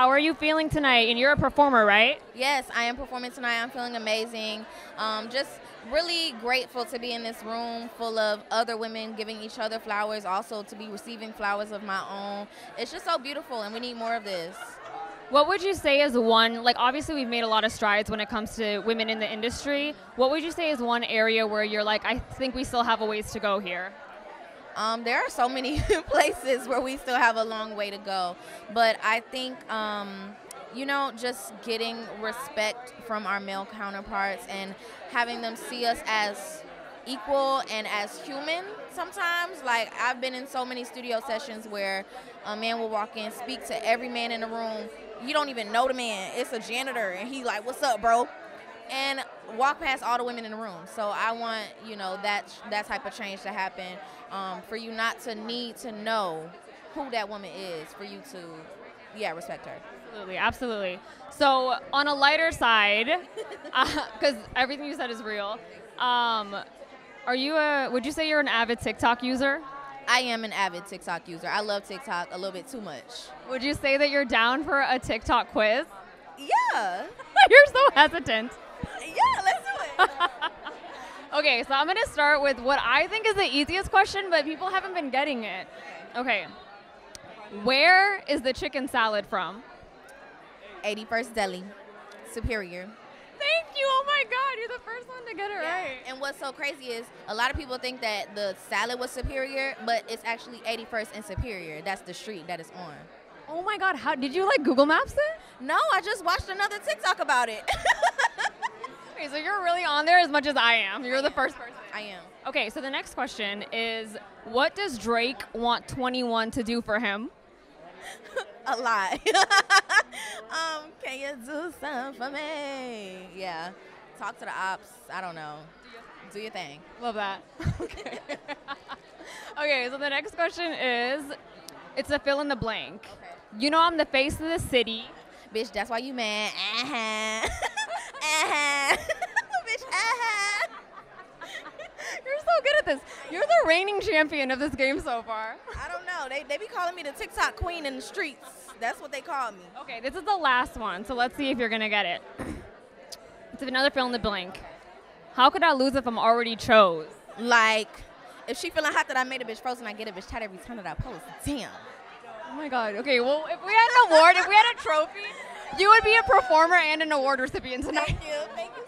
How are you feeling tonight? And you're a performer, right? Yes, I am performing tonight. I'm feeling amazing. Um, just really grateful to be in this room full of other women giving each other flowers, also to be receiving flowers of my own. It's just so beautiful, and we need more of this. What would you say is one, like obviously we've made a lot of strides when it comes to women in the industry. What would you say is one area where you're like, I think we still have a ways to go here? Um, there are so many places where we still have a long way to go. But I think, um, you know, just getting respect from our male counterparts and having them see us as equal and as human sometimes. Like, I've been in so many studio sessions where a man will walk in, speak to every man in the room, you don't even know the man. It's a janitor, and he like, "What's up, bro?" And walk past all the women in the room. So I want you know that that type of change to happen. Um, for you not to need to know who that woman is, for you to yeah respect her. Absolutely, absolutely. So on a lighter side, because uh, everything you said is real. Um, are you a? Would you say you're an avid TikTok user? I am an avid TikTok user. I love TikTok a little bit too much. Would you say that you're down for a TikTok quiz? Yeah. you're so hesitant. Yeah, let's do it. okay, so I'm going to start with what I think is the easiest question, but people haven't been getting it. Okay. Where is the chicken salad from? 81st Deli, Superior. Thank you. Oh my God, you're the first one to get it yeah. right. And what's so crazy is a lot of people think that the salad was superior, but it's actually 81st and Superior. That's the street that it's on. Oh my God, how did you like Google Maps it? No, I just watched another TikTok about it. so you're really on there as much as I am. You're the first person. I am. Okay, so the next question is what does Drake want 21 to do for him? a lot. um, can you do something for me? Yeah. Talk to the ops. I don't know. Do your thing. Love that. okay. okay, so the next question is it's a fill in the blank. Okay. You know I'm the face of the city. Bitch, that's why you mad. Uh-huh. uh-huh. Bitch, uh-huh. You're so good at this. You're the reigning champion of this game so far. I don't know. They, they be calling me the TikTok queen in the streets. That's what they call me. Okay, this is the last one, so let's see if you're going to get it. It's another fill in the blank. How could I lose if I'm already chose? Like, if she feeling hot that I made a bitch frozen, I get a bitch tight every time that I post. Damn. Oh my god. Okay, well, if we had an award, if we had a trophy, you would be a performer and an award recipient tonight. Thank you. Thank you